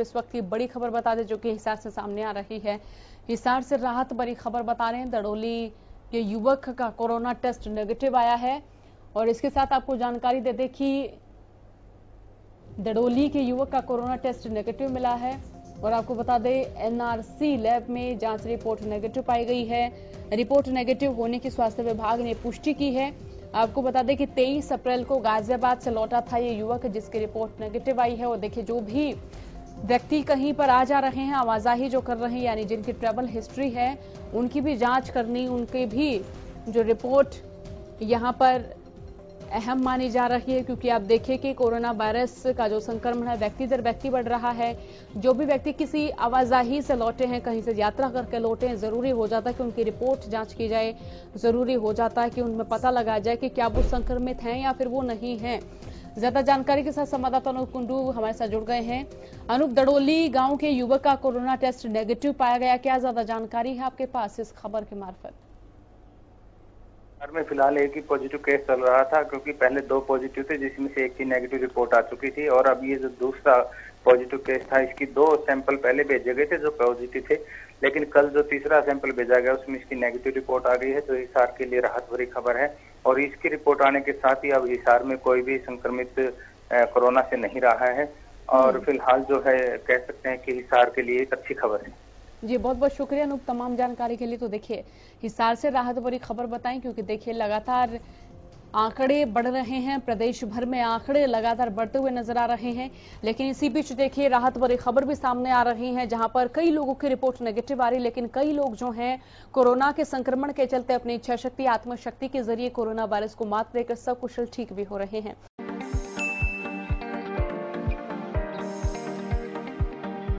इस वक्त की बड़ी खबर बता दें जो कि हिसार से सामने आ रही है। हिसार से राहत बड़ी खबर बता रहे हैं। दड़ोली के युवक का कोरोना टेस्ट नेगेटिव आया है और इसके साथ आपको जानकारी दे दें कि दड़ोली के युवक का कोरोना टेस्ट नेगेटिव मिला है और आपको बता दें, एनआरसी लैब में जाँच रिपोर्ट नेगेटिव पाई गई है। रिपोर्ट नेगेटिव होने की स्वास्थ्य विभाग ने पुष्टि की है। आपको बता दें कि 23 अप्रैल को गाजियाबाद से लौटा था ये युवक, जिसकी रिपोर्ट नेगेटिव आई है। और देखिए, जो भी व्यक्ति कहीं पर आ जा रहे हैं, आवाजाही जो कर रहे हैं, यानी जिनकी ट्रेवल हिस्ट्री है, उनकी भी जाँच करनी, उनकी भी जो रिपोर्ट यहाँ पर अहम मानी जा रही है, क्योंकि आप देखिए कि कोरोना वायरस का जो संक्रमण है, व्यक्ति दर व्यक्ति बढ़ रहा है। जो भी व्यक्ति किसी आवाजाही से लौटे हैं, कहीं से यात्रा करके लौटे हैं, ज़रूरी हो जाता है कि उनकी रिपोर्ट जाँच की जाए, ज़रूरी हो जाता है कि उनमें पता लगाया जाए कि क्या वो संक्रमित हैं या फिर वो नहीं है। ज़्यादा जानकारी के साथ संवाददाता अनूप कुंडू हमारे साथ जुड़ गए हैं। अनूप दड़ोली गाँव के युवक का कोरोना टेस्ट नेगेटिव पाया गया। क्या ज़्यादा जानकारी है आपके पास इस खबर के मार्फत? में फ़िलहाल एक ही पॉजिटिव केस चल रहा था क्योंकि पहले दो पॉजिटिव थे जिसमें से एक की नेगेटिव रिपोर्ट आ चुकी थी और अब ये जो दूसरा पॉजिटिव केस था इसकी दो सैंपल पहले भेजे गए थे जो पॉजिटिव थे लेकिन कल जो तीसरा सैंपल भेजा गया उसमें इसकी नेगेटिव रिपोर्ट आ गई है जो हिसार के लिए राहत भरी खबर है और इसकी रिपोर्ट आने के साथ ही अब हिसार में कोई भी संक्रमित कोरोना से नहीं रहा है और हम्म। फ़िलहाल जो है कह सकते हैं कि हिसार के लिए एक अच्छी खबर है जी बहुत बहुत शुक्रिया अनूप तमाम जानकारी के लिए। तो देखिए, हिसार से राहत भरी खबर बताएँ, क्योंकि देखिए, लगातार आंकड़े बढ़ रहे हैं। प्रदेश भर में आंकड़े लगातार बढ़ते हुए नज़र आ रहे हैं। लेकिन इसी बीच देखिए, राहत भरी खबर भी सामने आ रही है, जहाँ पर कई लोगों की रिपोर्ट नेगेटिव आ रही लेकिन कई लोग जो हैं, कोरोना के संक्रमण के चलते अपनी इच्छा शक्ति आत्मशक्ति के ज़रिए कोरोना वायरस को मात देकर सकुशल ठीक भी हो रहे हैं।